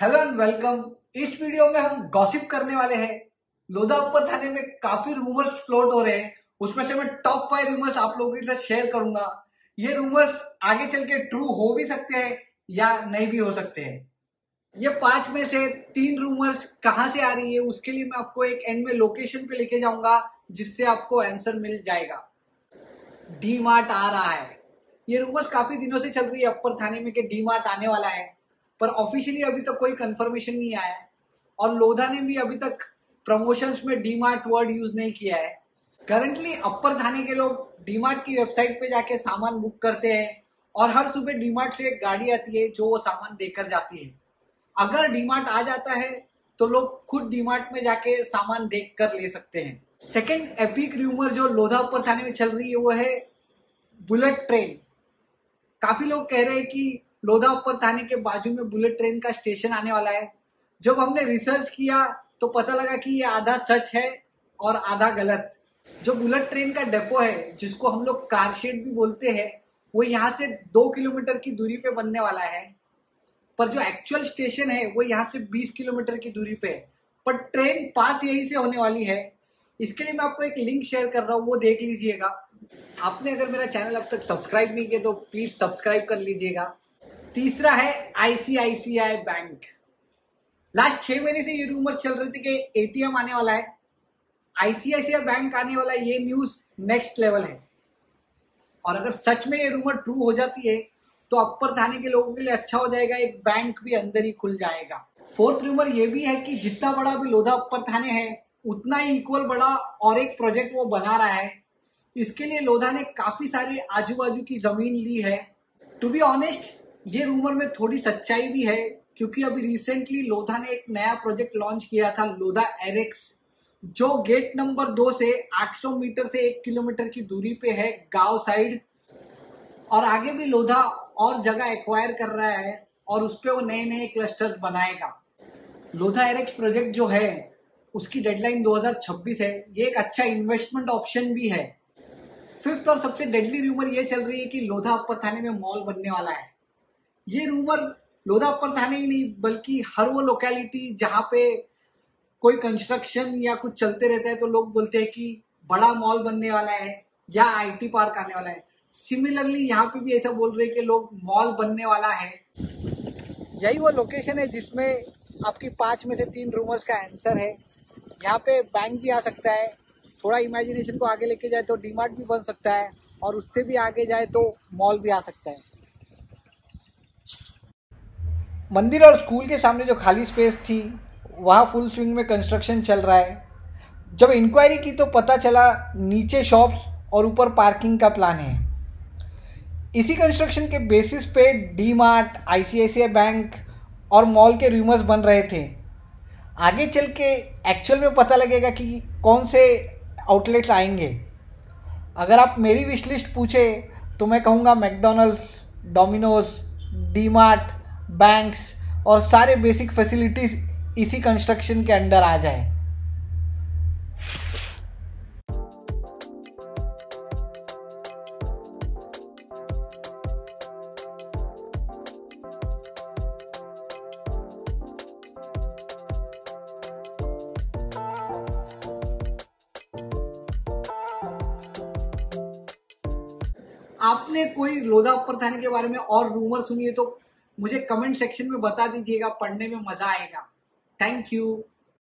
Hello and welcome. इस video में हम गॉसिप करने वाले हैं। लोधा अपर थाने में काफ़ी रूमर्स फ्लोट हो रहे हैं। उसमें से मैं टॉप फाइव रूमर्स आप लोगों के साथ शेयर करूँगा। ये रूमर्स आगे चल के ट्रू हो भी सकते हैं या नहीं भी हो सकते हैं। ये पाँच में से तीन रूमर्स कहाँ से आ रही है, उसके लिए मैं आपको एक एंड में लोकेशन पे लेके जाऊँगा, जिससे आपको आंसर मिल जाएगा। डी मार्ट आ रहा है। ये रूमर्स काफ़ी दिनों से चल रही है अपर थाने में कि डी मार्ट आने वाला है। पर ऑफिशियली अभी तक कोई कंफर्मेशन नहीं आया और लोधा ने भी अभी तक प्रमोशंस में डी मार्ट वर्ड यूज़ नहीं किया है। करंटली अपर थाने के लोग डी मार्ट की वेबसाइट पे जाके सामान बुक करते हैं और हर सुबह डी मार्ट से एक गाड़ी आती है जो वो सामान देकर जाती है। अगर डी मार्ट आ जाता है तो लोग खुद डी मार्ट में जाके सामान देख कर ले सकते हैं। सेकेंड एपिक रूमर जो लोधा अपर थाने में चल रही है, वो है बुलेट ट्रेन काफ़ी लोग कह रहे हैं कि लोधा ऊपर थाने के बाजू में बुलेट ट्रेन का स्टेशन आने वाला है। जब हमने रिसर्च किया तो पता लगा कि ये आधा सच है और आधा गलत। जो बुलेट ट्रेन का डेपो है, जिसको हम लोग कारशेड भी बोलते हैं, वो यहाँ से दो किलोमीटर की दूरी पे बनने वाला है। पर जो एक्चुअल स्टेशन है, वो यहाँ से 20 किलोमीटर की दूरी पे है। पर ट्रेन पास यही से होने वाली है। इसके लिए मैं आपको एक लिंक शेयर कर रहा हूँ, वो देख लीजिएगा। आपने अगर मेरा चैनल अब तक सब्सक्राइब नहीं किया तो प्लीज़ सब्सक्राइब कर लीजिएगा। तीसरा है आईसीआईसीआई बैंक लास्ट छह महीने से ये रूमर चल रही थी कि एटीएम आने वाला है. आईसीआईसीआई बैंक आने वाला है, ये न्यूज़ नेक्स्ट लेवल है. और अगर सच में ये रूमर ट्रू हो जाती है तो अपर थाने के लोगों के लिए अच्छा हो जाएगा, एक बैंक भी अंदर ही खुल जाएगा. फोर्थ रूमर ये भी है कि जितना बड़ा भी लोधा अपर थाने है, उतना ही इक्वल बड़ा और एक प्रोजेक्ट वो बना रहा है. इसके लिए लोधा ने काफ़ी सारी आजू बाजू की ज़मीन ली है. टू बी ऑनेस्ट ये रूमर में थोड़ी सच्चाई भी है, क्योंकि अभी रिसेंटली लोधा ने एक नया प्रोजेक्ट लॉन्च किया था लोधा एरेक्स जो गेट नंबर दो से 800 मीटर से एक किलोमीटर की दूरी पे है, गाँव साइड और आगे भी लोधा और जगह एक्वायर कर रहा है, और उस पर वो नए नए क्लस्टर्स बनाएगा। लोधा एरेक्स प्रोजेक्ट जो है, उसकी डेडलाइन 2026 है। ये एक अच्छा इन्वेस्टमेंट ऑप्शन भी है। फिफ्थ और सबसे डेडली रूमर ये चल रही है कि लोधा अपर थाने में मॉल बनने वाला है। ये रूमर लोधा थाने ही नहीं, बल्कि हर वो लोकेलिटी जहाँ पे कोई कंस्ट्रक्शन या कुछ चलते रहता है तो लोग बोलते हैं कि बड़ा मॉल बनने वाला है या आईटी पार्क आने वाला है। सिमिलरली यहाँ पे भी ऐसा बोल रहे हैं कि लोग मॉल बनने वाला है। यही वो लोकेशन है जिसमें आपकी पाँच में से तीन रूमर्स का आंसर है। यहाँ पे बैंक भी आ सकता है। थोड़ा इमेजिनेशन को आगे लेके जाए तो डीमार्ट भी बन सकता है और उससे भी आगे जाए तो मॉल भी आ सकता है। मंदिर और स्कूल के सामने जो खाली स्पेस थी, वहाँ फुल स्विंग में कंस्ट्रक्शन चल रहा है। जब इंक्वायरी की तो पता चला नीचे शॉप्स और ऊपर पार्किंग का प्लान है। इसी कंस्ट्रक्शन के बेसिस पे डी मार्ट आई बैंक और मॉल के रूमर्स बन रहे थे। आगे चल के एक्चुअल में पता लगेगा कि कौन से आउटलेट्स आएँगे। अगर आप मेरी विश लिस्ट पूछे तो मैं कहूँगा McDonald's Domino's D Mart banks और सारे बेसिक फैसिलिटीज़ इसी कंस्ट्रक्शन के अंडर आ जाए। आपने कोई लोधा अपर थाने के बारे में और रूमर सुनिए तो मुझे कमेंट सेक्शन में बता दीजिएगा पढ़ने में मज़ा आएगा। Thank you